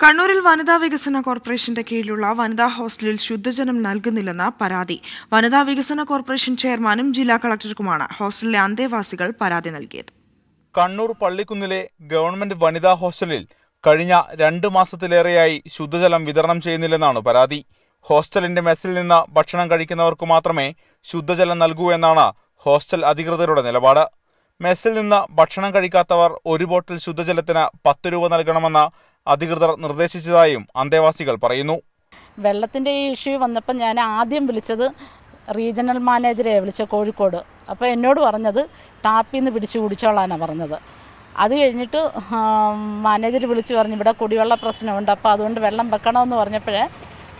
കണ്ണൂരിൽ വനിതാ വികസന കോർപ്പറേഷന്റെ കീഴിലുള്ള വനിതാ ഹോസ്റ്റലിൽ ശുദ്ധജലം നൽകുന്നില്ലെന്ന പരാതി. വനിതാ വികസന കോർപ്പറേഷൻ ചെയർമാനും ജില്ലാ കളക്ടർക്കുമാണ് ഹോസ്റ്റലിലെ അന്തേവാസികൾ പരാതി നൽകിയത്. കണ്ണൂർ പള്ളിക്കുന്നിലെ ഗവൺമെന്റ് വനിതാ ഹോസ്റ്റലിൽ കഴിഞ്ഞ രണ്ട് മാസത്തിലേറെയായി ശുദ്ധജലം വിതരണം ചെയ്യുന്നില്ലെന്നാണ് പരാതി. ഹോസ്റ്റലിന്റെ മെസ്സിൽ നിന്ന് ഭക്ഷണം കഴിക്കുന്നവർക്ക് മാത്രമേ ശുദ്ധജലം നൽകൂ എന്നാണ് ഹോസ്റ്റൽ അധികൃതരുടെ നിലപാട്. മെസ്സിൽ നിന്ന് ഭക്ഷണം കഴിക്കാത്തവർ ഒരു ബോട്ടിൽ ശുദ്ധജലത്തിന് പത്ത് രൂപ നൽകണമെന്ന് അധികൃതർ നിർദ്ദേശിച്ചതായും അന്തേവാസികൾ പറയുന്നു. വെള്ളത്തിന്റെ ഈ ഇഷ്യൂ വന്നപ്പോൾ ഞാൻ ആദ്യം വിളിച്ചത് റീജിയണൽ മാനേജറെ വിളിച്ച കോഴിക്കോട്. അപ്പോൾ എന്നോട് പറഞ്ഞത് ടാപ്പിൽ നിന്ന് പിടിച്ചു കുടിച്ചോളാനാണ് പറഞ്ഞത്. അത് കഴിഞ്ഞിട്ട് മാനേജർ വിളിച്ച് പറഞ്ഞു ഇവിടെ കുടിവെള്ള പ്രശ്നമുണ്ട്. അപ്പോൾ അതുകൊണ്ട് വെള്ളം വെക്കണമെന്ന് പറഞ്ഞപ്പോഴേ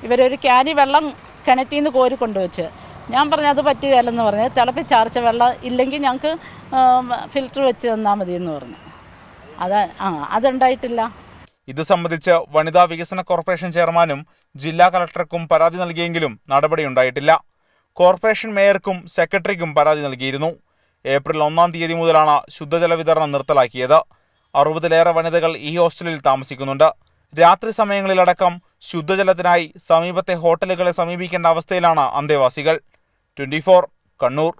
ഇവരൊരു ക്യാനി വെള്ളം കിണറ്റിൽ നിന്ന് കോരി കൊണ്ടുവച്ച്. ഞാൻ പറഞ്ഞു അത് പറ്റുകയല്ലെന്ന് പറഞ്ഞ് തിളപ്പിച്ചാർച്ച വെള്ളം ഇല്ലെങ്കിൽ ഞങ്ങൾക്ക് ഫിൽറ്റർ വെച്ച് തന്നാൽ മതി എന്ന് പറഞ്ഞു. അത് ആ അതുണ്ടായിട്ടില്ല. ഇത് സംബന്ധിച്ച് വനിതാ വികസന കോർപ്പറേഷൻ ചെയർമാനും ജില്ലാ കളക്ടർക്കും പരാതി നൽകിയെങ്കിലും നടപടി ഉണ്ടായിട്ടില്ല. കോർപ്പറേഷൻ മേയർക്കും സെക്രട്ടറിക്കും പരാതി നൽകിയിരുന്നു. ഏപ്രിൽ ഒന്നാം തീയതി മുതലാണ് ശുദ്ധജല വിതരണം നിർത്തലാക്കിയത്. അറുപതിലേറെ വനിതകൾ ഈ ഹോസ്റ്റലിൽ താമസിക്കുന്നുണ്ട്. രാത്രി സമയങ്ങളിലടക്കം ശുദ്ധജലത്തിനായി സമീപത്തെ ഹോട്ടലുകളെ സമീപിക്കേണ്ട അവസ്ഥയിലാണ് അന്തേവാസികൾ. ട്വന്റി കണ്ണൂർ.